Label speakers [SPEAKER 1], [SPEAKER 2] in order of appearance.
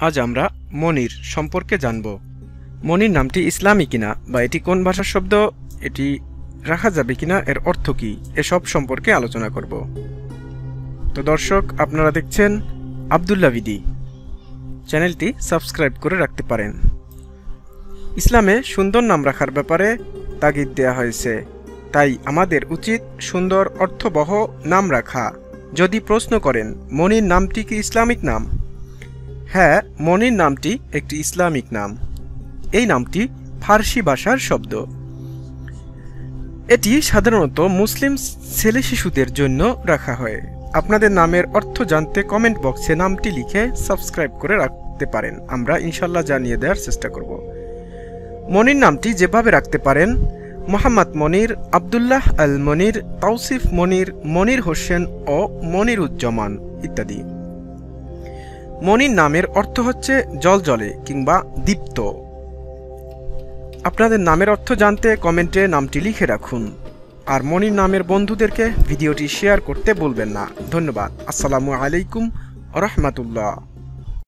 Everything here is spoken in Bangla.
[SPEAKER 1] আজ আমরা মনির সম্পর্কে জানব। মনির নামটি ইসলামী কিনা বা এটি কোন ভাষার শব্দ, এটি রাখা যাবে কিনা, এর অর্থ কী, এসব সম্পর্কে আলোচনা করব। তো দর্শক, আপনারা দেখছেন আবদুল্লা বিদি। চ্যানেলটি সাবস্ক্রাইব করে রাখতে পারেন। ইসলামে সুন্দর নাম রাখার ব্যাপারে তাগিদ দেওয়া হয়েছে। তাই আমাদের উচিত সুন্দর অর্থবহ নাম রাখা। যদি প্রশ্ন করেন, মনির নামটি কি ইসলামিক নাম? হ্যাঁ মনির নামটি একটি ইসলামিক নাম। এই নামটি ফার্সি ভাষার শব্দ। এটি সাধারণত মুসলিম ছেলে শিশুদের জন্য রাখা হয়। আপনাদের নামের অর্থ জানতে কমেন্ট বক্সে নামটি লিখে সাবস্ক্রাইব করে রাখতে পারেন। আমরা ইনশাল্লাহ জানিয়ে দেওয়ার চেষ্টা করব। মনির নামটি যেভাবে রাখতে পারেন, মোহাম্মদ মনির, আবদুল্লাহ আল মনির, তাওসিফ মনির মনির হোসেন ও মনির উজ্জামান ইত্যাদি। মনির নামের অর্থ হচ্ছে জল জলে কিংবা দীপ্ত। আপনাদের নামের অর্থ জানতে কমেন্টে নামটি লিখে রাখুন। আর মনির নামের বন্ধুদেরকে ভিডিওটি শেয়ার করতে বলবেন না। ধন্যবাদ। আসসালামু আলাইকুম রহমতুল্লাহ।